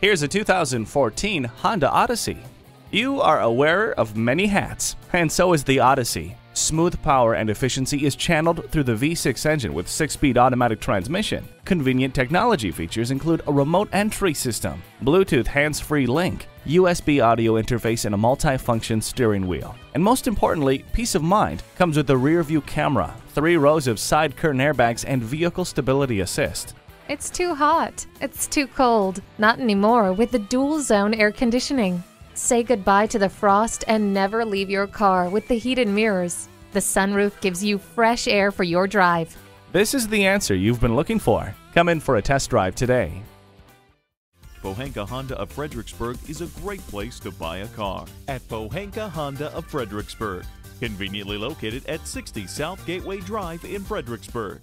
Here's a 2014 Honda Odyssey. You are a wearer of many hats, and so is the Odyssey. Smooth power and efficiency is channeled through the V6 engine with 6-speed automatic transmission. Convenient technology features include a remote entry system, Bluetooth hands-free link, USB audio interface, and a multi-function steering wheel. And most importantly, peace of mind comes with a rear-view camera, three rows of side curtain airbags, and vehicle stability assist. It's too hot. It's too cold. Not anymore with the dual zone air conditioning. Say goodbye to the frost and never leave your car with the heated mirrors. The sunroof gives you fresh air for your drive. This is the answer you've been looking for. Come in for a test drive today. Pohanka Honda of Fredericksburg is a great place to buy a car at Pohanka Honda of Fredericksburg, conveniently located at 60 South Gateway Drive in Fredericksburg.